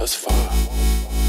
As far.